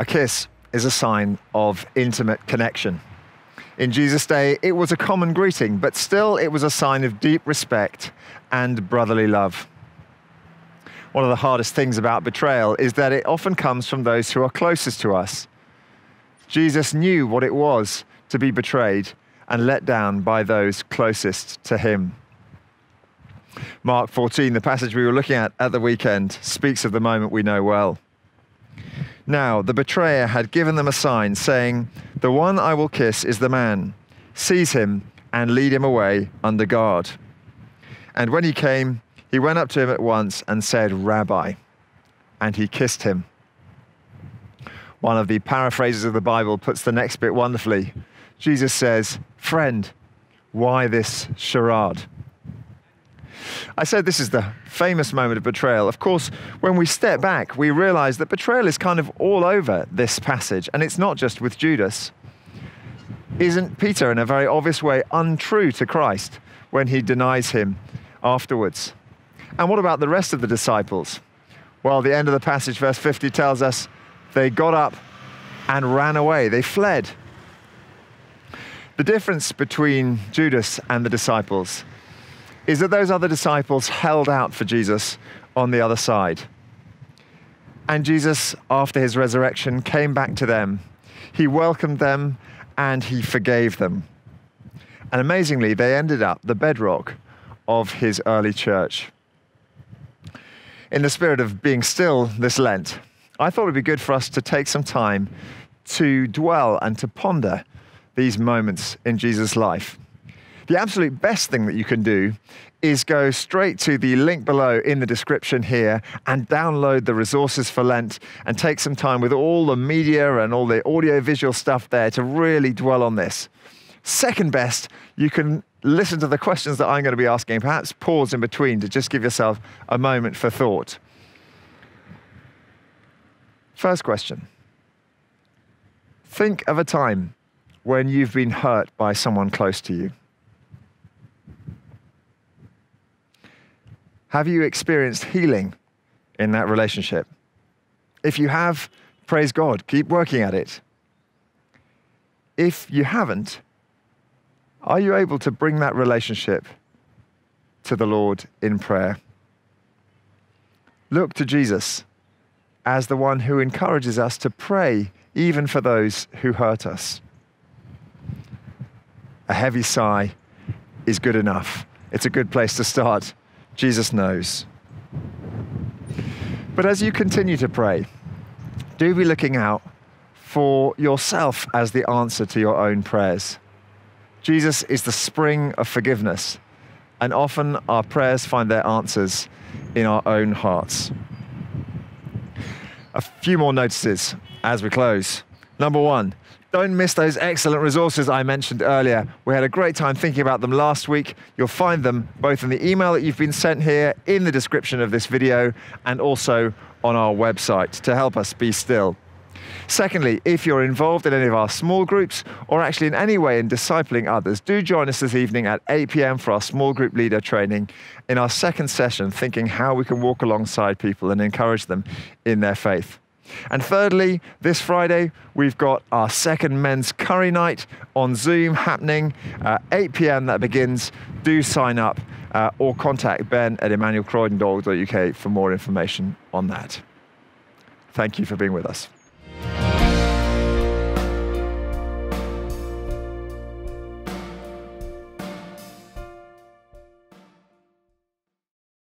A kiss is a sign of intimate connection. In Jesus' day, it was a common greeting, but still it was a sign of deep respect and brotherly love. One of the hardest things about betrayal is that it often comes from those who are closest to us. Jesus knew what it was to be betrayed and let down by those closest to him. Mark 14, the passage we were looking at at the weekend, speaks of the moment we know well. Now, the betrayer had given them a sign, saying, The one I will kiss is the man. Seize him and lead him away under guard. And when he came, he went up to him at once and said, Rabbi. And he kissed him. One of the paraphrases of the Bible puts the next bit wonderfully. Jesus says, Friend, why this charade? I said this is the famous moment of betrayal. Of course, when we step back, we realize that betrayal is kind of all over this passage, and it's not just with Judas. Isn't Peter, in a very obvious way, untrue to Christ when he denies him afterwards? And what about the rest of the disciples? Well, the end of the passage, verse 50, tells us they got up and ran away, they fled. The difference between Judas and the disciples is that those other disciples held out for Jesus on the other side. And Jesus, after his resurrection, came back to them. He welcomed them and he forgave them. And amazingly, they ended up the bedrock of his early church. In the spirit of being still this Lent, I thought it would be good for us to take some time to dwell and to ponder these moments in Jesus' life the absolute best thing that you can do is go straight to the link below in the description here and download the resources for Lent and take some time with all the media and all the audio visual stuff there to really dwell on this. Second best, you can listen to the questions that I'm going to be asking, perhaps pause in between to just give yourself a moment for thought. First question Think of a time when you've been hurt by someone close to you. Have you experienced healing in that relationship? If you have, praise God, keep working at it. If you haven't, are you able to bring that relationship to the Lord in prayer? Look to Jesus as the one who encourages us to pray even for those who hurt us. A heavy sigh is good enough. It's a good place to start. Jesus knows. But as you continue to pray, do be looking out for yourself as the answer to your own prayers. Jesus is the spring of forgiveness, and often our prayers find their answers in our own hearts. A few more notices as we close. Number one, don't miss those excellent resources I mentioned earlier. We had a great time thinking about them last week. You'll find them both in the email that you've been sent here, in the description of this video, and also on our website to help us be still. Secondly, if you're involved in any of our small groups or actually in any way in discipling others, do join us this evening at 8 p.m. for our small group leader training in our second session, thinking how we can walk alongside people and encourage them in their faith. And thirdly, this Friday, we've got our second men's curry night on Zoom happening at 8 p.m. That begins. Do sign up uh, or contact Ben at emmanuelcroydon.org.uk for more information on that. Thank you for being with us.